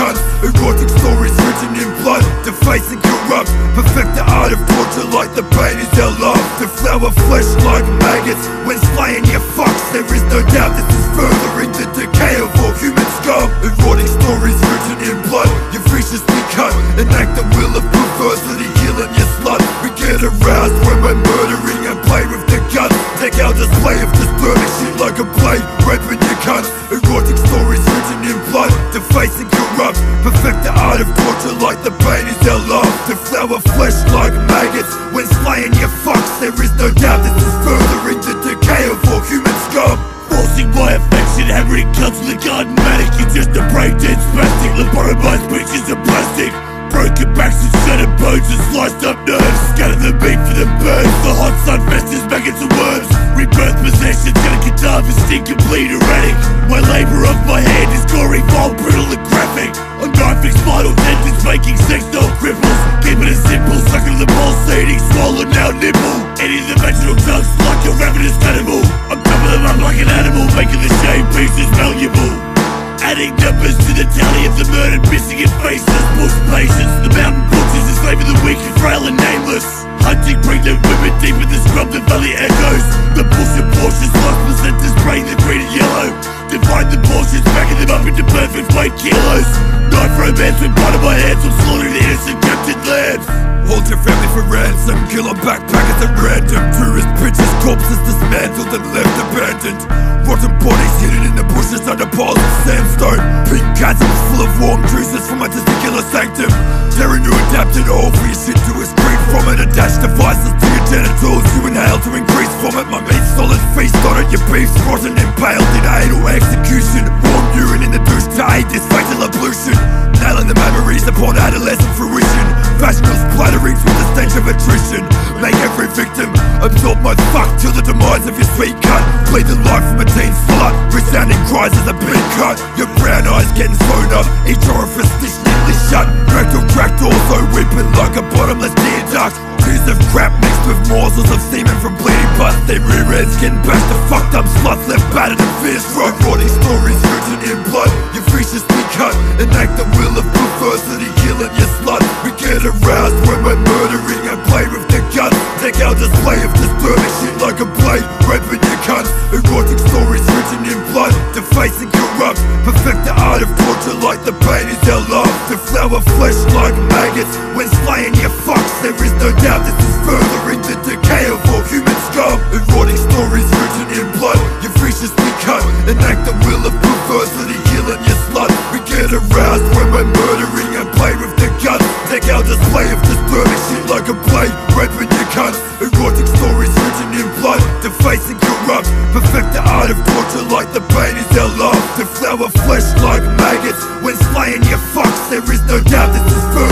Erotic stories written in blood. Defacing corrupt. Perfect the art of torture like the pain is our love. Deflower flesh like maggots. When slaying your fucks There is no doubt this is furthering the decay of all human scum. Erotic stories written in blood. You're viciously cut. Enact the will of perversity Killing your slut. We get aroused when we're murdering and play with the guns Take our display of disturbing shit like a blade. Raping your cunts Erotic stories in blood Defacing corrupt. Perfect the art of torture like the pain is our love Deflower flesh like maggots. When slaying your fucks There is no doubt this is furthering cadaver stink complete erratic My labor of my hand is gory, vile, brutal and graphic. I'm knifing spinal tendons, making sex no cripples. Keeping it simple, sucking the pulsating, swollen now nipple. Eating the vaginal ducts like a ravenous cannibal. I'm chopping them up like an animal, making the shame pieces malleable. Adding numbers to the tally of the murdered, missing and faceless Bush patience, the mountain butchers enslaving the weak and frail and nameless. Hunting pregnant women deep in the scrub, the valley echoes. The and portions, lost brain the green and yellow. Divide the portions, packing them up into perfect weight kilos. Knife romance with blood on my hands, I'm slaughtering innocent captured lambs Hold your family for ransom Kill Kill 'em backpackers at random. Tourist bitches, corpses dismantled and left abandoned. Rotten bodies hidden in the bushes under piles of sandstone. Pink chasms full of warm juices from my testicular sanctum. Daring to adapted all for your shit to excrete from it Attach devices genitals You inhale to increase vomit My meat's solid feast on it. Your beef's rotten impaled in anal execution. Warm urine in the douche aid this fatal ablution. Nailing the memories upon adolescent fruition. Vaginal splatterings with the stench of attrition. Make every victim absorb my fuck till the demise of your sweet Bleed the life from a teen slut. Resounding cries as a beat cut. Your brown eyes getting sewn up. Each orifice neatly shut Rectal tract also weeping like a bottomless deer duct. Tears of crap mixed with morsels of semen from bleeding pus Their rear ends getting bashed to fucked up sluts Left battered and fierce. Rock rotting stories written in blood. Your viciously cut and Enact the will of perversity Killing your slut. We get aroused when we're murdering and play with the guns Take our display of disturbing shit our love Deflower flesh like maggots. When slaying your fucks There is no doubt this is furthering the decay of all human scum. Erotic stories written in blood You're viciously cut. Enact the will of perversity Killing your slut. We get aroused when we're murdering and play with the guns Take our display of disturbing shit like a blade Raping your cunts facing corrupt. Perfect the art of torture like the pain is their love. To flower flesh like maggots. When slaying your fucks There is no doubt this is food